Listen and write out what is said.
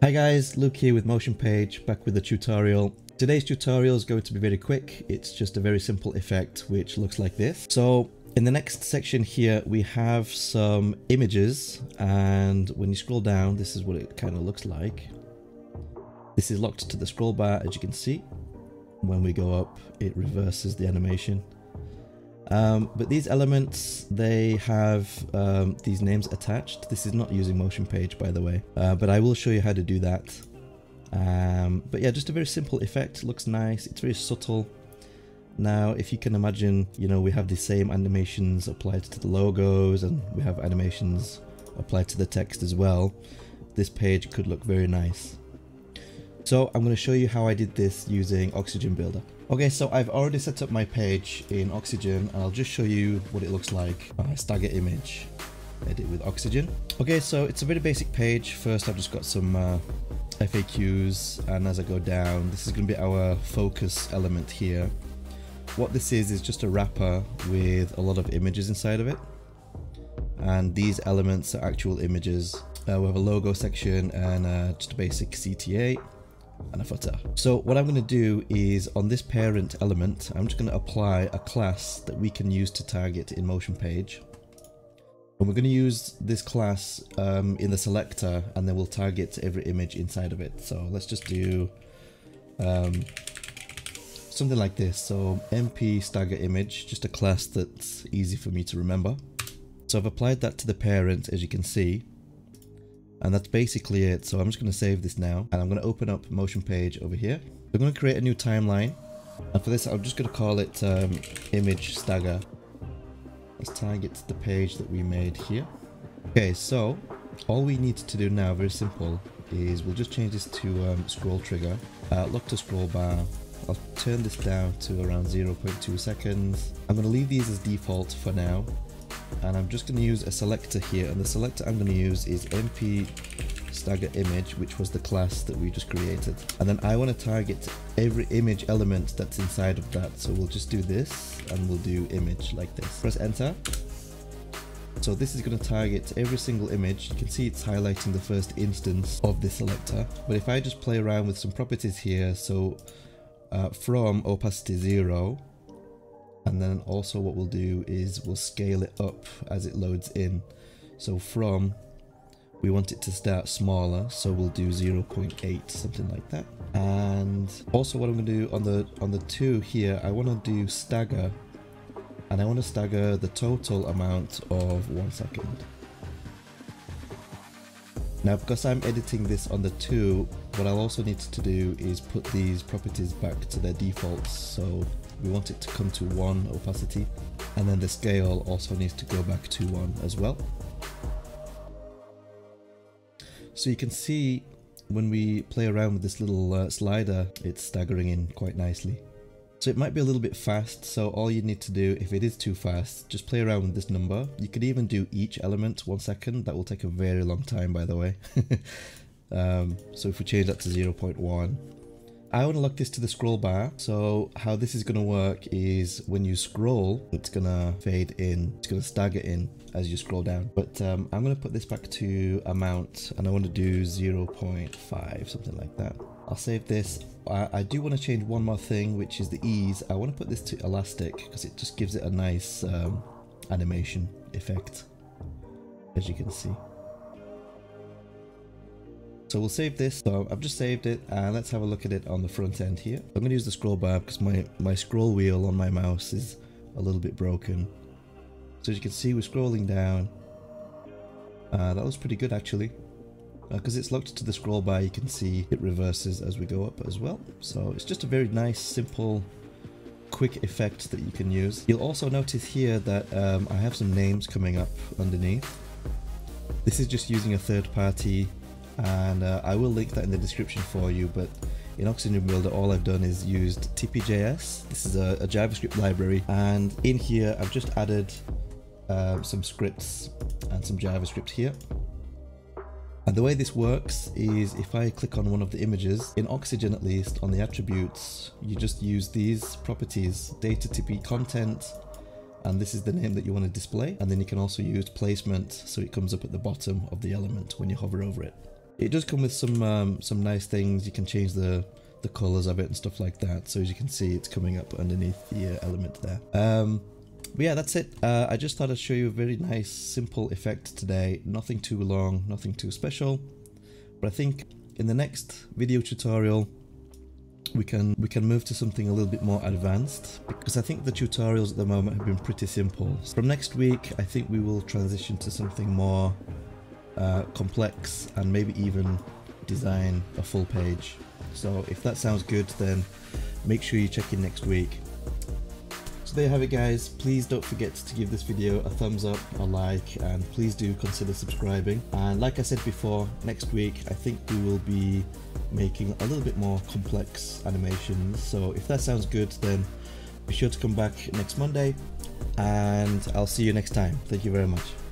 Hi guys, Luke here with Motion Page, back with a tutorial. Today's tutorial is going to be very quick. It's just a very simple effect which looks like this. So in the next section here we have some images and when you scroll down this is what it kind of looks like. This is locked to the scroll bar as you can see. When we go up it reverses the animation. Um, but these elements, they have um, these names attached. This is not using Motion Page, by the way, uh, but I will show you how to do that. Um, but yeah, just a very simple effect. Looks nice. It's very subtle. Now, if you can imagine, you know, we have the same animations applied to the logos and we have animations applied to the text as well. This page could look very nice. So I'm going to show you how I did this using Oxygen Builder. Okay, so I've already set up my page in Oxygen and I'll just show you what it looks like. Uh, stagger image, edit with Oxygen. Okay, so it's a very basic page. First, I've just got some uh, FAQs and as I go down, this is going to be our focus element here. What this is, is just a wrapper with a lot of images inside of it. And these elements are actual images. Uh, we have a logo section and uh, just a basic CTA and a footer. So what I'm going to do is on this parent element, I'm just going to apply a class that we can use to target in motion page. And we're going to use this class um, in the selector and then we'll target every image inside of it. So let's just do um, something like this. So MP stagger image, just a class that's easy for me to remember. So I've applied that to the parent as you can see. And that's basically it. So I'm just going to save this now and I'm going to open up motion page over here. I'm going to create a new timeline. And for this, I'm just going to call it um, image stagger. Let's target the page that we made here. Okay, so all we need to do now, very simple, is we'll just change this to um, scroll trigger. Uh, look to scroll bar. I'll turn this down to around 0.2 seconds. I'm going to leave these as default for now and I'm just going to use a selector here and the selector I'm going to use is mp stagger image which was the class that we just created. And then I want to target every image element that's inside of that. So we'll just do this and we'll do image like this. Press enter. So this is going to target every single image. You can see it's highlighting the first instance of the selector. But if I just play around with some properties here so uh, from opacity 0 and then also what we'll do is we'll scale it up as it loads in. So from we want it to start smaller so we'll do 0.8 something like that. And also what I'm going to do on the on the two here I want to do stagger. And I want to stagger the total amount of one second. Now because I'm editing this on the 2, what I'll also need to do is put these properties back to their defaults. So we want it to come to 1 opacity and then the scale also needs to go back to 1 as well. So you can see when we play around with this little uh, slider, it's staggering in quite nicely. So it might be a little bit fast, so all you need to do, if it is too fast, just play around with this number. You could even do each element one second, that will take a very long time by the way. um, so if we change that to 0.1, I want to lock this to the scroll bar. So how this is going to work is when you scroll, it's going to fade in, it's going to stagger in as you scroll down. But um, I'm going to put this back to amount and I want to do 0.5, something like that. I'll save this. I, I do want to change one more thing, which is the ease. I want to put this to elastic because it just gives it a nice um, animation effect, as you can see. So we'll save this. So I've just saved it and let's have a look at it on the front end here. I'm going to use the scroll bar because my, my scroll wheel on my mouse is a little bit broken. So as you can see, we're scrolling down. Uh, that was pretty good actually. Because uh, it's locked to the scroll bar, you can see it reverses as we go up as well. So it's just a very nice, simple, quick effect that you can use. You'll also notice here that um, I have some names coming up underneath. This is just using a third party and uh, I will link that in the description for you but in Oxygen Builder all I've done is used TippyJS, this is a, a JavaScript library and in here I've just added uh, some scripts and some JavaScript here and the way this works is if I click on one of the images, in Oxygen at least, on the attributes, you just use these properties, data tippy content, and this is the name that you want to display. And then you can also use placement so it comes up at the bottom of the element when you hover over it. It does come with some um, some nice things. You can change the the colors of it and stuff like that. So as you can see, it's coming up underneath the uh, element there. Um, but yeah, that's it. Uh, I just thought I'd show you a very nice, simple effect today. Nothing too long, nothing too special. But I think in the next video tutorial, we can we can move to something a little bit more advanced because I think the tutorials at the moment have been pretty simple. From next week, I think we will transition to something more uh, complex and maybe even design a full page. So if that sounds good, then make sure you check in next week. So there you have it guys, please don't forget to give this video a thumbs up, a like, and please do consider subscribing. And like I said before, next week I think we will be making a little bit more complex animations. So if that sounds good, then be sure to come back next Monday, and I'll see you next time. Thank you very much.